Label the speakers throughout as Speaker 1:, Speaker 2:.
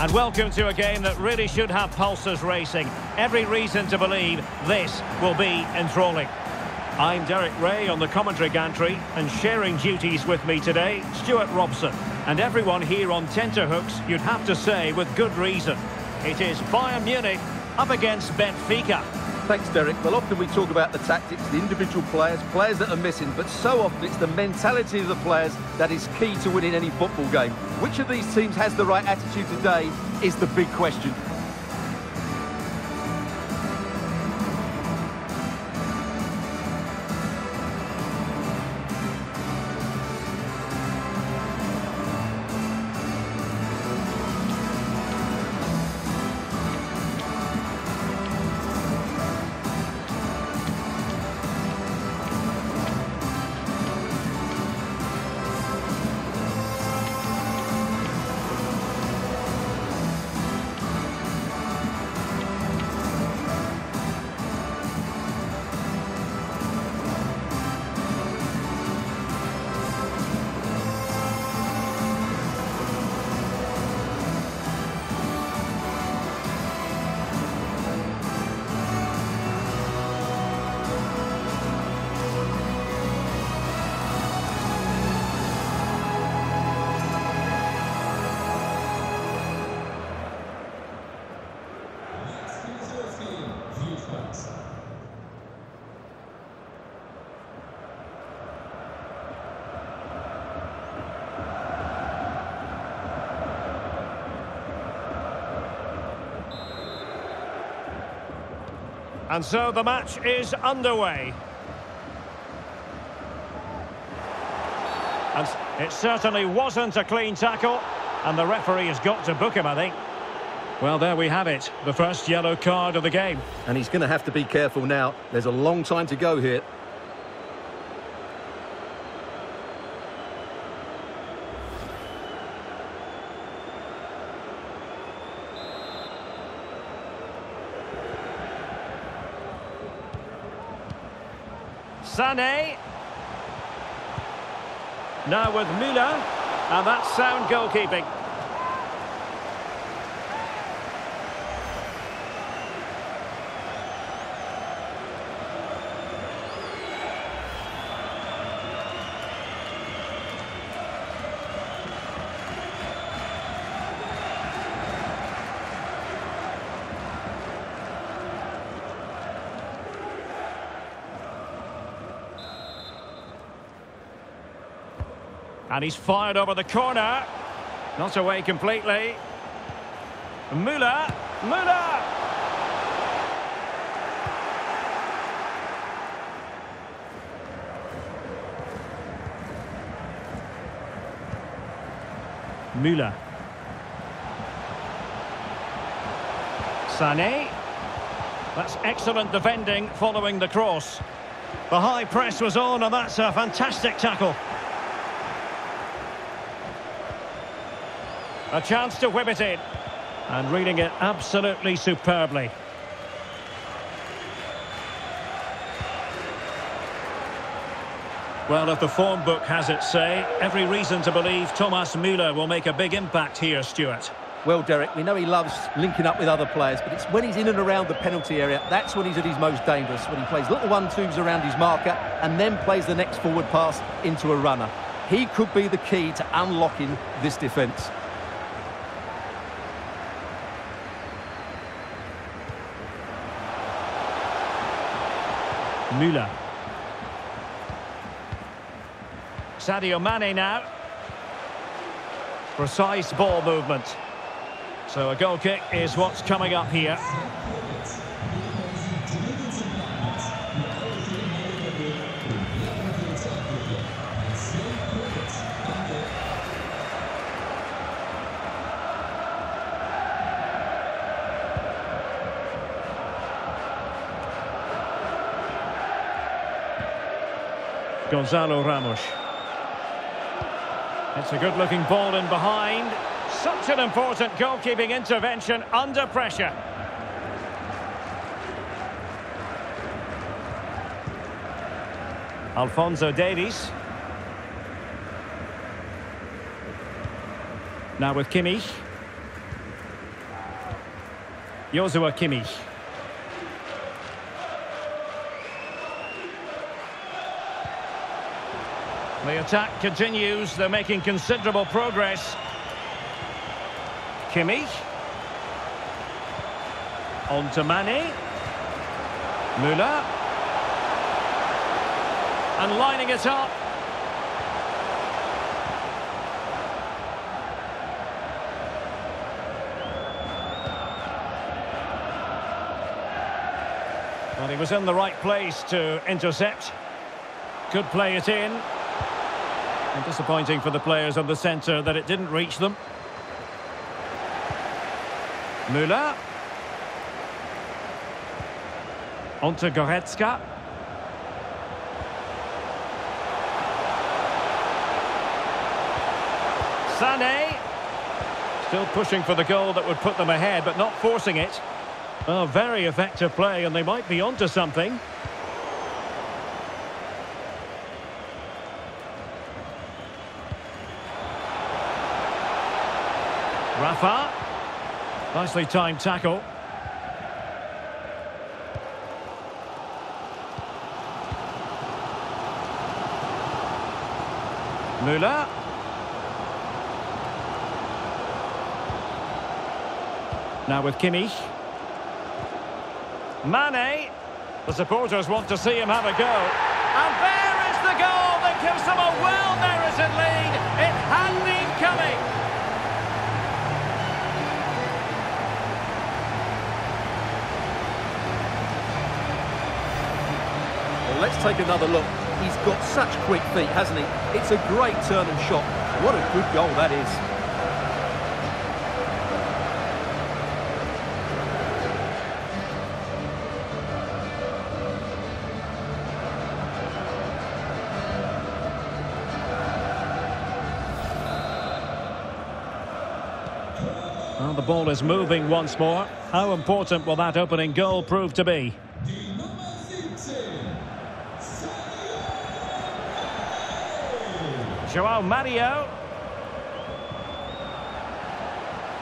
Speaker 1: And welcome to a game that really should have pulses racing. Every reason to believe this will be enthralling. I'm Derek Ray on the commentary gantry, and sharing duties with me today, Stuart Robson. And everyone here on tenterhooks, you'd have to say with good reason. It is Bayern Munich up against Benfica.
Speaker 2: Thanks, Derek. Well, often we talk about the tactics, the individual players, players that are missing, but so often it's the mentality of the players that is key to winning any football game. Which of these teams has the right attitude today is the big question.
Speaker 1: And so the match is underway. And it certainly wasn't a clean tackle, and the referee has got to book him, I think. Well, there we have it, the first yellow card of the game.
Speaker 2: And he's going to have to be careful now. There's a long time to go here.
Speaker 1: Sané. Now with Müller. And that's sound goalkeeping. And he's fired over the corner. Not away completely. Müller. Müller! Müller. Sané. That's excellent defending following the cross. The high press was on and that's a fantastic tackle. A chance to whip it in. And reading it absolutely superbly. Well, if the form book has its say, every reason to believe Thomas Müller will make a big impact here, Stuart.
Speaker 2: Well, Derek, we know he loves linking up with other players, but it's when he's in and around the penalty area, that's when he's at his most dangerous, when he plays little one-twos around his marker and then plays the next forward pass into a runner. He could be the key to unlocking this defence.
Speaker 1: Müller. Sadio Mane now. Precise ball movement. So a goal kick is what's coming up here. Gonzalo Ramos. It's a good-looking ball in behind. Such an important goalkeeping intervention under pressure. Alphonso Davies. Now with Kimmich. Joshua Kimmich. The attack continues. They're making considerable progress. Kimmich. On to Mane. Müller. And lining it up. Well, he was in the right place to intercept. Could play it in. And disappointing for the players on the centre that it didn't reach them. Müller. On to Goretzka. Sané. Still pushing for the goal that would put them ahead, but not forcing it. Oh, very effective play, and they might be onto something. Rafa. Nicely timed tackle. Müller. Now with Kimmich. Mane. The supporters want to see him have a go. And there is the goal that gives them a well-merited lead. It had been coming.
Speaker 2: Let's take another look. He's got such quick feet, hasn't he? It's a great turn and shot. What a good goal that is.
Speaker 1: Well, the ball is moving once more. How important will that opening goal prove to be? Joao Mario.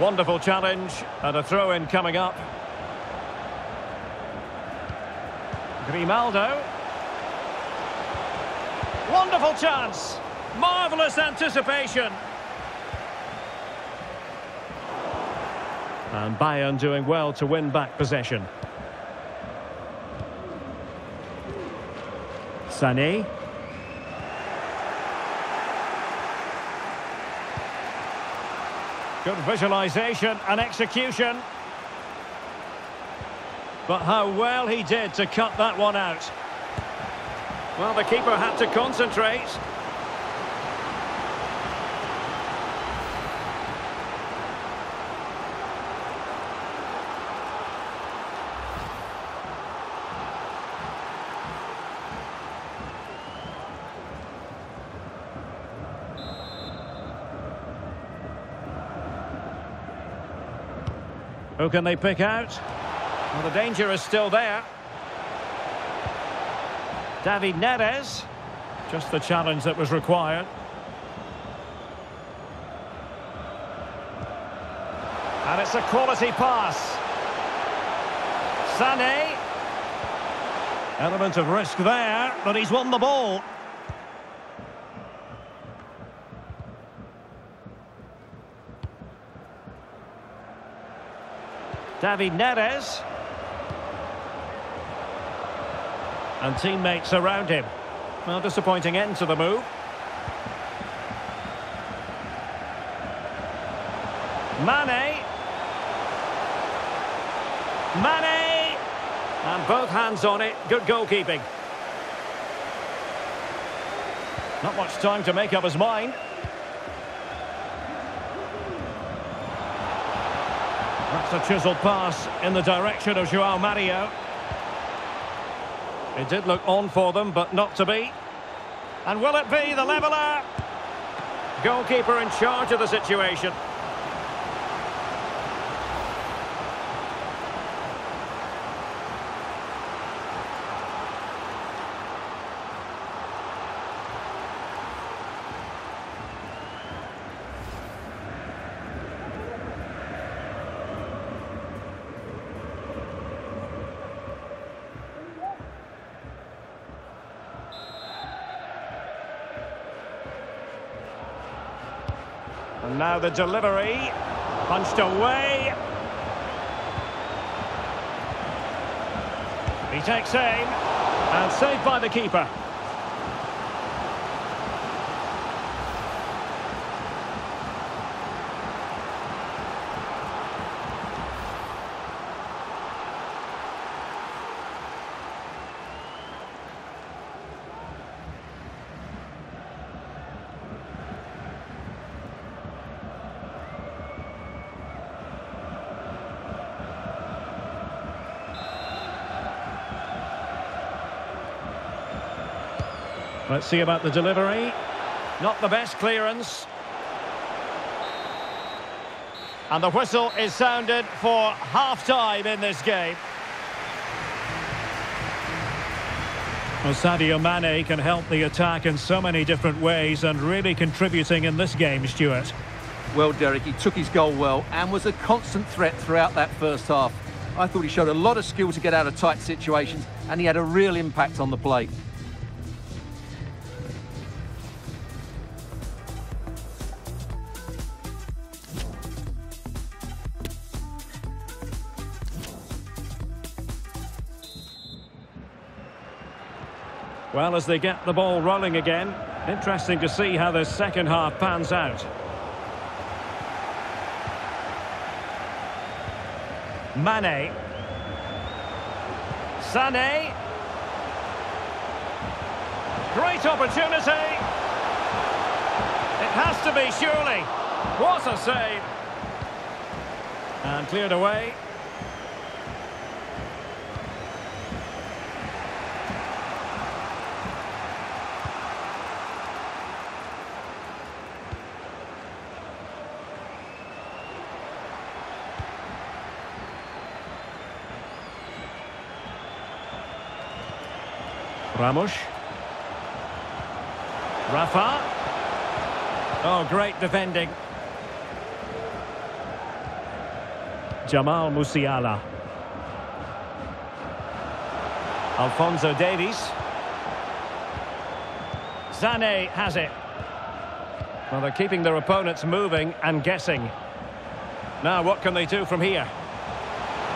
Speaker 1: Wonderful challenge and a throw-in coming up. Grimaldo. Wonderful chance. Marvellous anticipation. And Bayern doing well to win back possession. Sané. Good visualisation and execution. But how well he did to cut that one out. Well, the keeper had to concentrate. Who can they pick out? Well, the danger is still there. David Neres. Just the challenge that was required. And it's a quality pass. Sané. Element of risk there, but he's won the ball. David Neres. And teammates around him. Well, disappointing end to the move. Mane. Mane. And both hands on it. Good goalkeeping. Not much time to make up his mind. A chiseled pass in the direction of Joao Mario. It did look on for them, but not to be. And will it be the leveller? Goalkeeper in charge of the situation. And now the delivery. Punched away. He takes aim. And saved by the keeper. Let's see about the delivery. Not the best clearance. And the whistle is sounded for half-time in this game. Well, Sadio Mane can help the attack in so many different ways and really contributing in this game, Stuart.
Speaker 2: Well, Derek, he took his goal well and was a constant threat throughout that first half. I thought he showed a lot of skill to get out of tight situations and he had a real impact on the play.
Speaker 1: Well, as they get the ball rolling again, interesting to see how the second half pans out. Mane. Sané. Great opportunity. It has to be, surely. What a save. And cleared away. Ramos. Rafa. Oh, great defending. Jamal Musiala. Alphonso Davies. Sané has it. Well, they're keeping their opponents moving and guessing. Now, what can they do from here?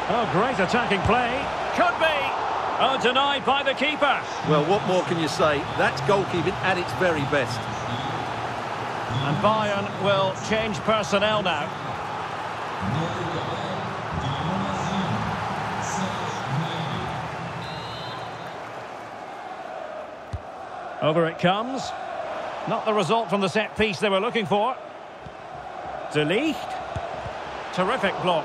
Speaker 1: Oh, great attacking play. Could be. Oh, denied by the keeper.
Speaker 2: Well, what more can you say? That's goalkeeping at its very best.
Speaker 1: And Bayern will change personnel now. Over it comes. Not the result from the set piece they were looking for. De Ligt. Terrific block.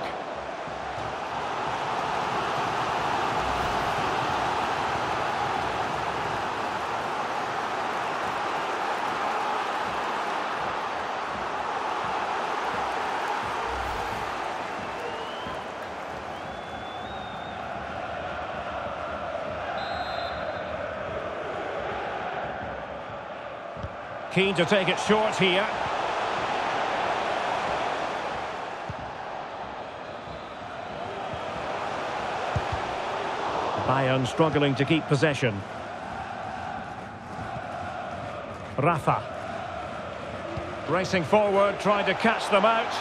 Speaker 1: Keen to take it short here. Bayern struggling to keep possession. Rafa. Racing forward, trying to catch them out.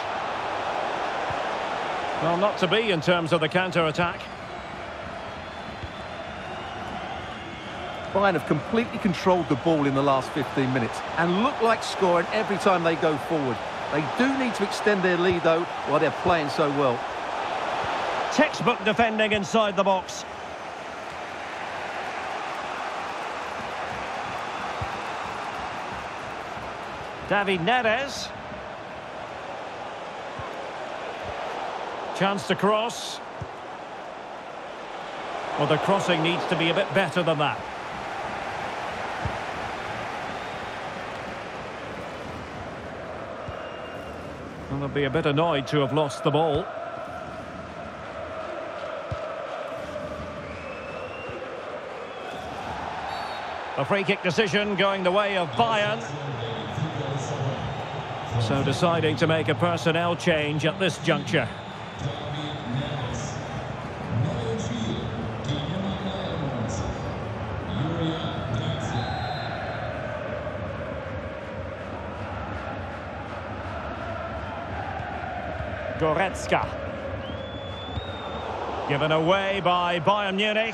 Speaker 1: Well, not to be in terms of the counter-attack.
Speaker 2: Bayern have completely controlled the ball in the last 15 minutes and look like scoring every time they go forward. They do need to extend their lead, though, while they're playing so well.
Speaker 1: Textbook defending inside the box. David Neres. Chance to cross. Well, the crossing needs to be a bit better than that. They'll be a bit annoyed to have lost the ball. A free kick decision going the way of Bayern. So deciding to make a personnel change at this juncture. Goretzka. Given away by Bayern Munich.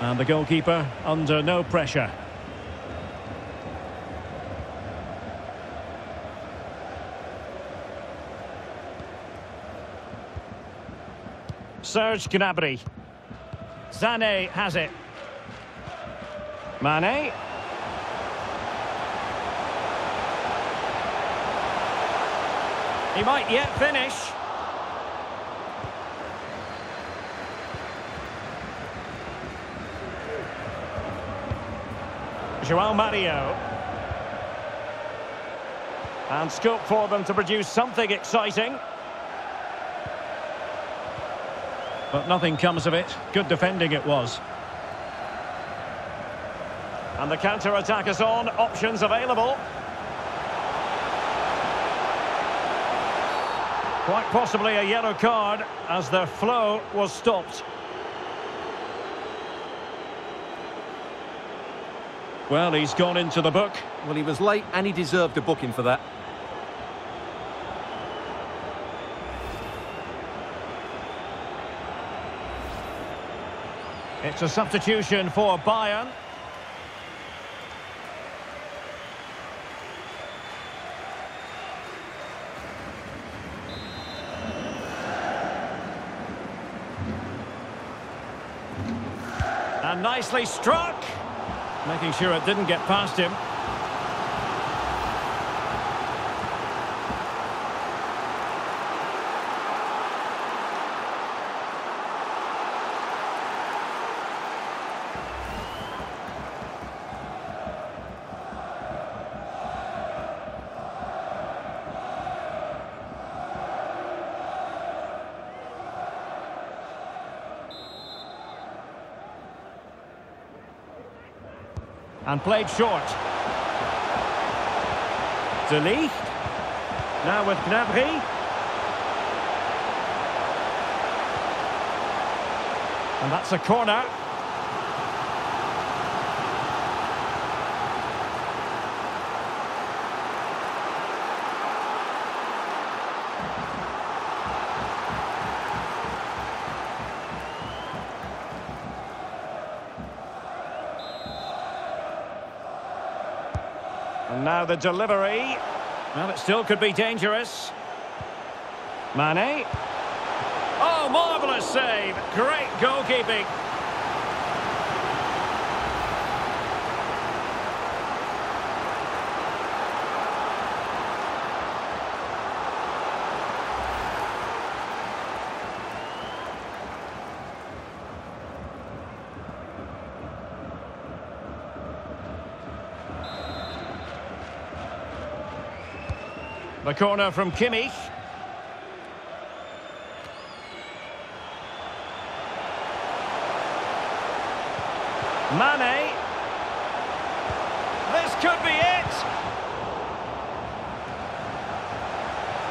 Speaker 1: And the goalkeeper under no pressure. Serge Gnabry. Sané has it. Mane. He might yet finish. Joao Mario. And scope for them to produce something exciting. But nothing comes of it. Good defending it was. And the counter-attack is on. Options available. Quite possibly a yellow card as their flow was stopped. Well, he's gone into the book.
Speaker 2: Well, he was late and he deserved a booking for that.
Speaker 1: It's a substitution for Bayern. And nicely struck. Making sure it didn't get past him. And played short. De Ligt. Now with Gnabry. And that's a corner. And now the delivery. Well, it still could be dangerous. Mane. Oh, marvellous save. Great goalkeeping. The corner from Kimmich. Mane. This could be it.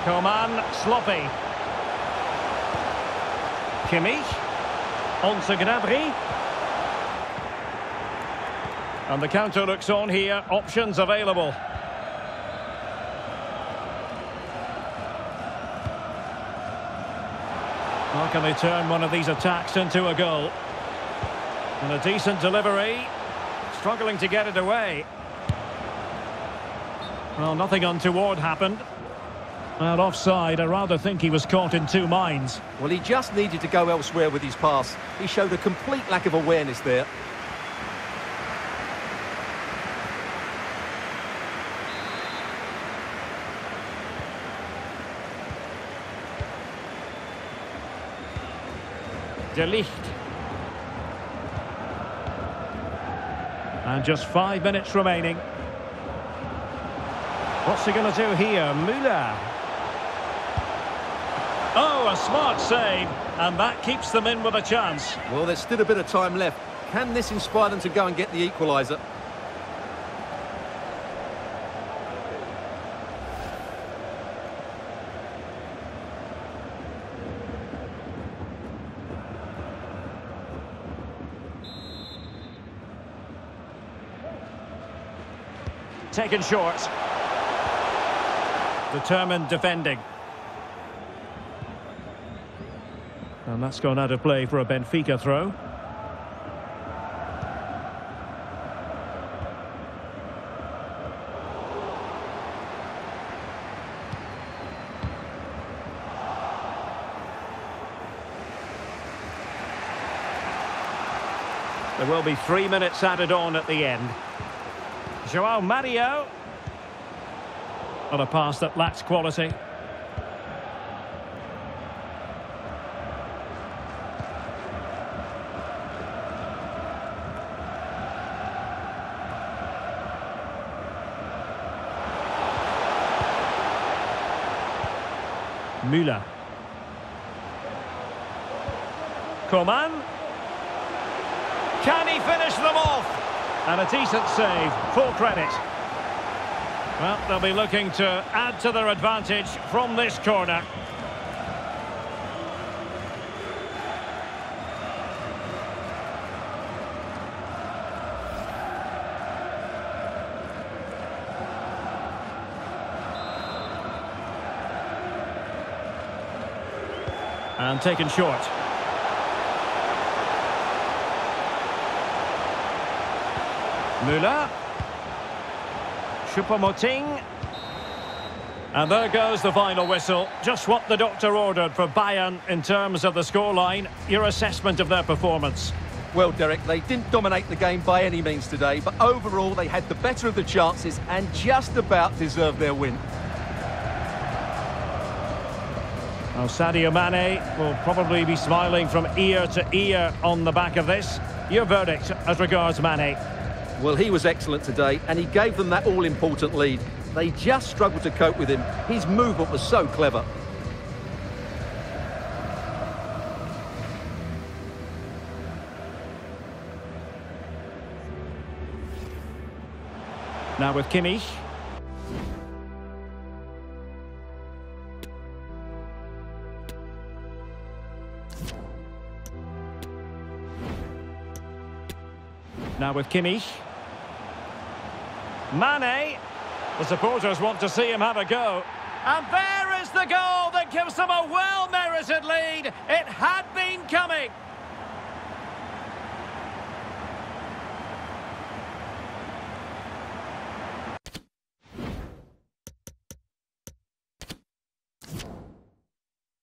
Speaker 1: Coman, sloppy. Kimmich. On to Gnabry. And the counter looks on here. Options available. Can they turn one of these attacks into a goal? And a decent delivery. Struggling to get it away. Well, nothing untoward happened. Well, offside, I rather think he was caught in two minds.
Speaker 2: Well, he just needed to go elsewhere with his pass. He showed a complete lack of awareness there.
Speaker 1: De Ligt. And just five minutes remaining. What's he going to do here? Müller. Oh, a smart save. And that keeps them in with a chance.
Speaker 2: Well, there's still a bit of time left. Can this inspire them to go and get the equaliser?
Speaker 1: Taken short. Determined defending. And that's gone out of play for a Benfica throw. There will be three minutes added on at the end. Joao Mario. On a pass that lacks quality. Müller. Coman. Can he finish them off? And a decent save, full credit. Well, they'll be looking to add to their advantage from this corner. And taken short. Müller. Choupo-Moting. And there goes the final whistle. Just what the doctor ordered for Bayern in terms of the scoreline. Your assessment of their performance.
Speaker 2: Well, Derek, they didn't dominate the game by any means today, but overall they had the better of the chances and just about deserved their win.
Speaker 1: Now, Sadio Mane will probably be smiling from ear to ear on the back of this. Your verdict as regards Mane?
Speaker 2: Well, he was excellent today, and he gave them that all-important lead. They just struggled to cope with him. His movement was so clever.
Speaker 1: Now with Kimmich. Now with Kimmich. Mane. The supporters want to see him have a go. And there is the goal that gives them a well-merited lead. It had been coming.